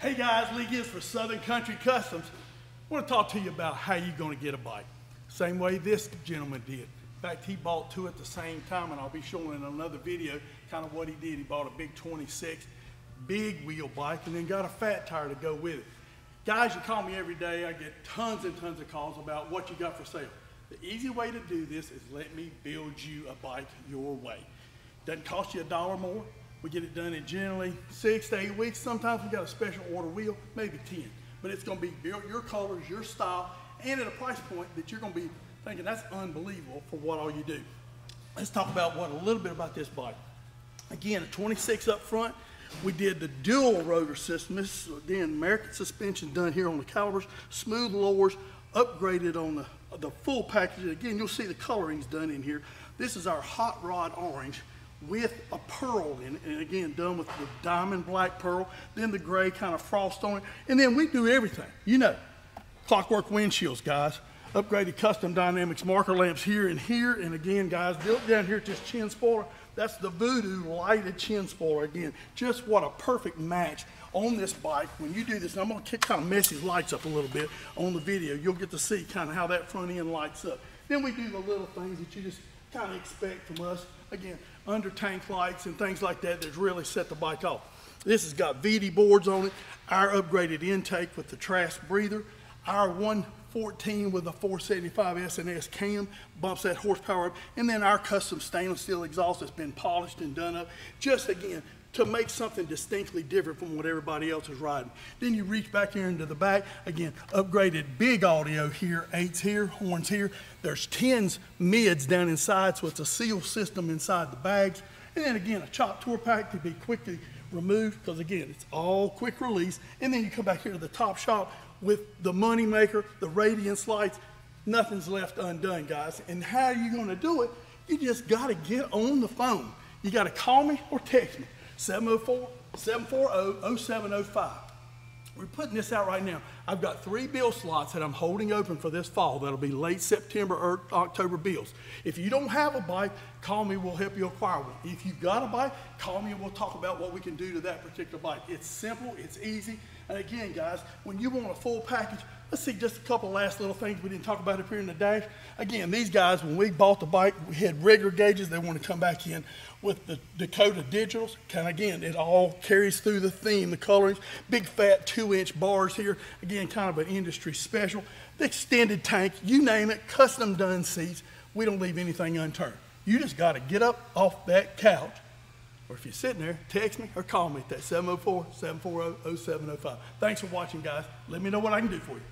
Hey guys, Lee Gibbs for Southern Country Customs. I want to talk to you about how you're going to get a bike. Same way this gentleman did. In fact, he bought two at the same time, and I'll be showing in another video kind of what he did. He bought a big 26 big wheel bike and then got a fat tire to go with it. Guys, you call me every day. I get tons and tons of calls about what you got for sale. The easy way to do this is let me build you a bike your way. Doesn't cost you a dollar more. We get it done in generally six to eight weeks. Sometimes we got a special order wheel, maybe 10. But it's gonna be your colors, your style, and at a price point that you're gonna be thinking that's unbelievable for what all you do. Let's talk about what a little bit about this bike. Again, a 26 up front. We did the dual rotor system. This is again American suspension done here on the calipers, smooth lowers, upgraded on the, the full package. Again, you'll see the colorings done in here. This is our hot rod orange with a pearl in it, and again, done with the diamond black pearl, then the gray kind of frost on it, and then we do everything. You know, Klock Werks windshields, guys, upgraded custom dynamics marker lamps here and here, and again, guys, built down here at this chin spoiler, that's the Voodoo lighted chin spoiler again. Just what a perfect match on this bike. When you do this, I'm gonna kind of mess these lights up a little bit on the video. You'll get to see kind of how that front end lights up. Then we do the little things that you just kind of expect from us. Again, under tank lights and things like that that really set the bike off. This has got VD boards on it, our upgraded intake with the Trask breather, our 114 with a 475 S&S cam bumps that horsepower up, and then our custom stainless steel exhaust that's been polished and done up. Just again, to make something distinctly different from what everybody else is riding. Then you reach back here into the back, again, upgraded big audio here, eights here, horns here. There's tens, mids down inside, so it's a seal system inside the bags. And then again, a chop tour pack to be quickly removed, because again, it's all quick release. And then you come back here to the top shop with the money maker, the Radiantz lights, nothing's left undone, guys. And how are you gonna do it? You just gotta get on the phone. You gotta call me or text me. 704-740-0705. We're putting this out right now. I've got three bill slots that I'm holding open for this fall. That'll be late September or October bills. If you don't have a bike, call me. We'll help you acquire one. If you've got a bike, call me and we'll talk about what we can do to that particular bike. It's simple. It's easy. And again, guys, when you want a full package, let's see just a couple last little things we didn't talk about up here in the dash. Again, these guys, when we bought the bike, we had rigger gauges. They want to come back in with the Dakota Digitals. Of again, it all carries through the theme, the colorings. Big fat two inch bars here. Again, kind of an industry special. The extended tank, you name it, custom done seats. We don't leave anything unturned. You just got to get up off that couch or if you're sitting there, text me or call me at that 704 740 0705. Thanks for watching, guys. Let me know what I can do for you.